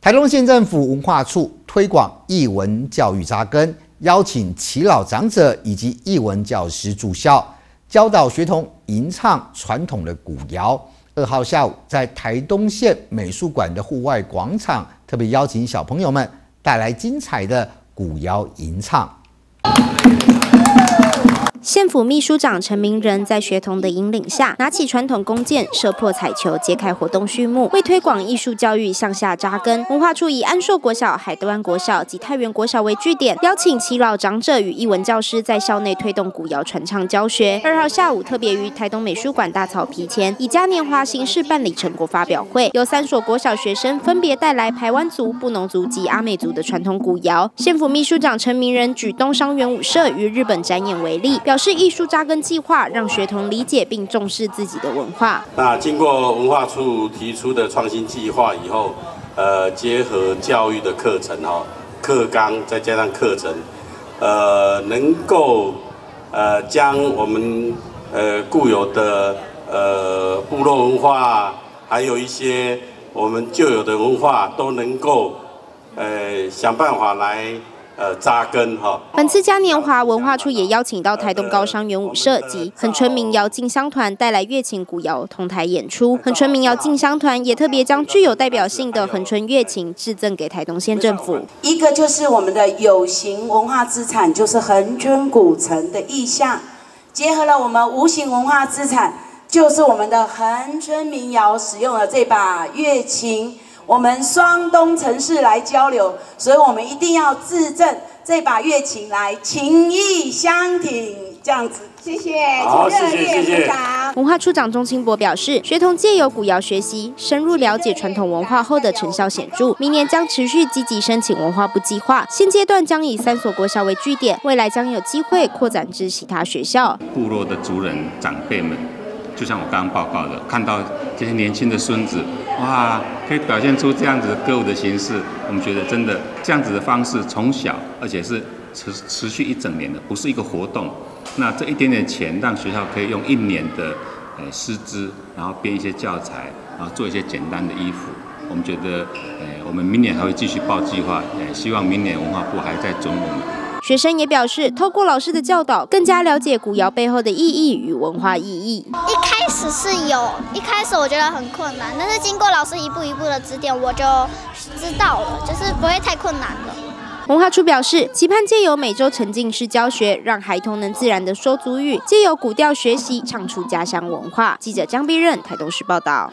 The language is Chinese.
台东县政府文化处推广艺文教育扎根，邀请耆老长者以及艺文教师驻校，教导学童吟唱传统的古谣。二号下午，在台东县美术馆的户外广场，特别邀请小朋友们带来精彩的古谣吟唱。县府秘书长陈明仁在学童的引领下，拿起传统弓箭，射破彩球，揭开活动序幕。为推广艺术教育向下扎根，文化处以安硕国小、海德湾国小及太原国小为据点，邀请耆老长者与艺文教师在校内推动古谣传唱教学。二号下午，特别于台东美术馆大草皮前，以嘉年华形式办理成果发表会，由三所国小学生分别带来台湾族、布农族及阿美族的传统古谣。县府秘书长陈明仁举东商元武社与日本展演为例，表示艺术扎根计划，让学童理解并重视自己的文化。那经过文化处提出的创新计划以后，呃，结合教育的课程哈，课纲再加上课程，呃，能够呃将我们呃固有的呃部落文化，还有一些我们旧有的文化，都能够呃想办法来。呃，扎根哈。本次嘉年华文化处也邀请到台东高商元武社及恒春民谣进香团带来乐琴古谣同台演出。恒春民谣进香团也特别将具有代表性的恒春乐琴致赠给台东县政府。一个就是我们的有形文化资产，就是恒春古城的意象，结合了我们无形文化资产，就是我们的恒春民谣使用的这把乐琴。我们双东城市来交流，所以我们一定要自证这把乐琴来情意相挺，这样子。谢谢，好，谢谢，谢谢。文化处长钟清博表示，学童借由古谣学习，深入了解传统文化后的成效显著。明年将持续积极申请文化部计划，现阶段将以三所国校为据点，未来将有机会扩展至其他学校。部落的族人长辈们，就像我刚刚报告的，看到这些年轻的孙子。哇，可以表现出这样子歌舞的形式，我们觉得真的这样子的方式，从小而且是持持续一整年的，不是一个活动。那这一点点钱，让学校可以用一年的呃师资，然后编一些教材，然后做一些简单的衣服。我们觉得，呃，我们明年还会继续报计划，呃，希望明年文化部还在准我们。学生也表示，透过老师的教导，更加了解古谣背后的意义与文化意义。一开始是有，一开始我觉得很困难，但是经过老师一步一步的指点，我就知道了，就是不会太困难了。文化处表示，期盼借由每周沉浸式教学，让孩童能自然的说足语，借由古调学习，唱出家乡文化。记者江碧任台东市报道。